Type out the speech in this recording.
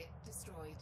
Target destroyed.